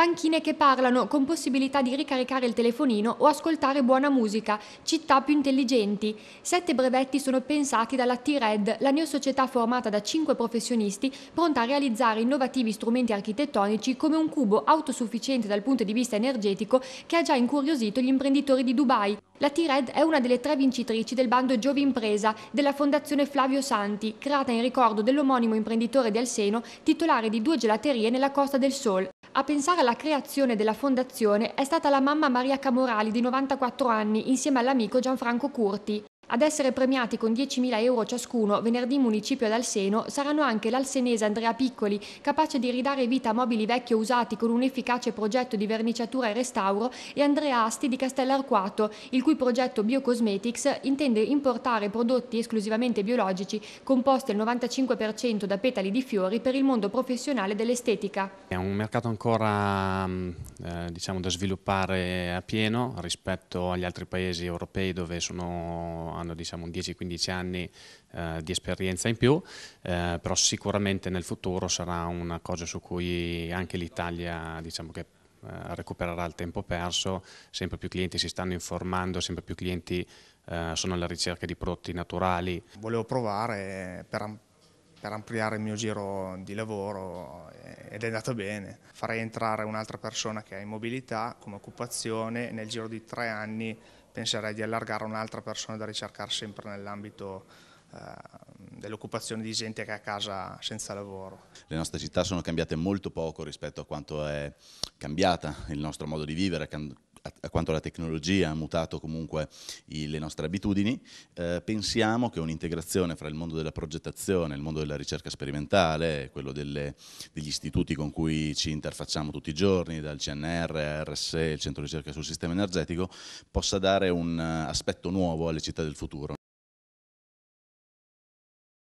Panchine che parlano con possibilità di ricaricare il telefonino o ascoltare buona musica, città più intelligenti. Sette brevetti sono pensati dalla T-Red, la neosocietà formata da cinque professionisti pronta a realizzare innovativi strumenti architettonici come un cubo autosufficiente dal punto di vista energetico che ha già incuriosito gli imprenditori di Dubai. La T-Red è una delle tre vincitrici del bando Giovi Impresa della Fondazione Flavio Santi, creata in ricordo dell'omonimo imprenditore di Alseno, titolare di due gelaterie nella Costa del Sol. A pensare alla creazione della fondazione è stata la mamma Maria Camorali di 94 anni insieme all'amico Gianfranco Curti. Ad essere premiati con 10.000 euro ciascuno venerdì municipio ad Alseno saranno anche l'alsenese Andrea Piccoli, capace di ridare vita a mobili vecchi usati con un efficace progetto di verniciatura e restauro, e Andrea Asti di Castellarquato, il cui progetto Biocosmetics intende importare prodotti esclusivamente biologici composti al 95% da petali di fiori per il mondo professionale dell'estetica. È un mercato ancora mm, eh, diciamo, da sviluppare a pieno rispetto agli altri paesi europei dove sono hanno diciamo 10-15 anni eh, di esperienza in più, eh, però sicuramente nel futuro sarà una cosa su cui anche l'Italia diciamo che eh, recupererà il tempo perso, sempre più clienti si stanno informando, sempre più clienti eh, sono alla ricerca di prodotti naturali. Volevo provare per per ampliare il mio giro di lavoro ed è andato bene. Farei entrare un'altra persona che ha immobilità come occupazione nel giro di tre anni penserei di allargare un'altra persona da ricercare sempre nell'ambito eh, dell'occupazione di gente che è a casa senza lavoro. Le nostre città sono cambiate molto poco rispetto a quanto è cambiata il nostro modo di vivere, a quanto la tecnologia ha mutato comunque i, le nostre abitudini, eh, pensiamo che un'integrazione fra il mondo della progettazione, il mondo della ricerca sperimentale, quello delle, degli istituti con cui ci interfacciamo tutti i giorni, dal CNR, RSE, il Centro di Ricerca sul Sistema Energetico, possa dare un aspetto nuovo alle città del futuro.